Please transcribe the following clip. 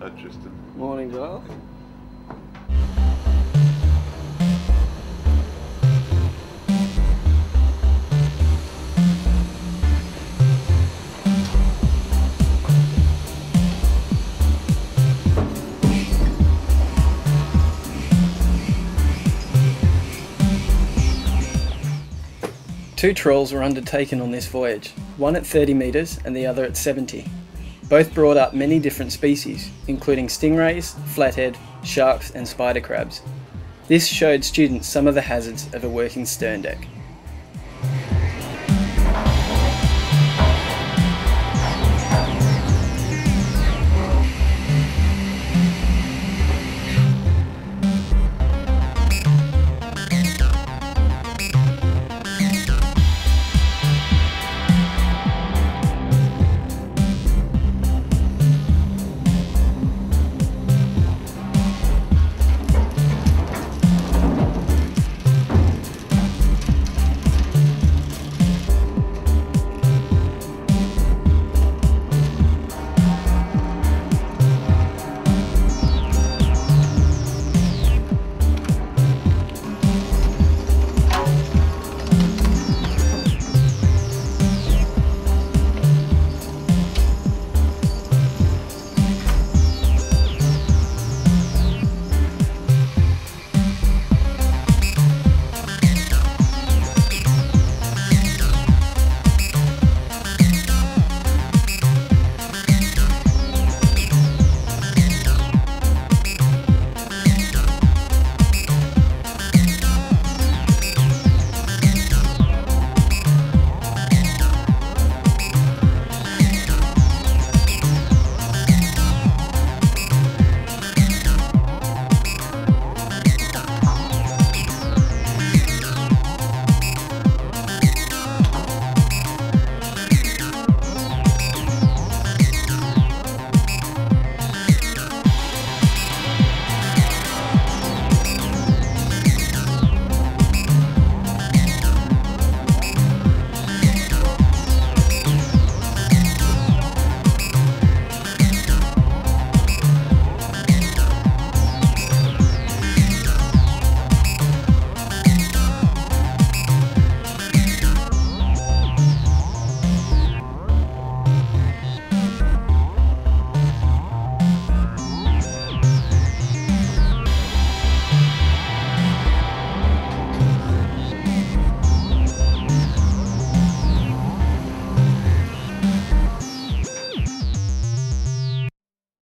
Hi, Tristan. Morning, Giles. Two trawls were undertaken on this voyage, one at 30 metres and the other at 70. Both brought up many different species, including stingrays, flathead, sharks and spider crabs. This showed students some of the hazards of a working stern deck.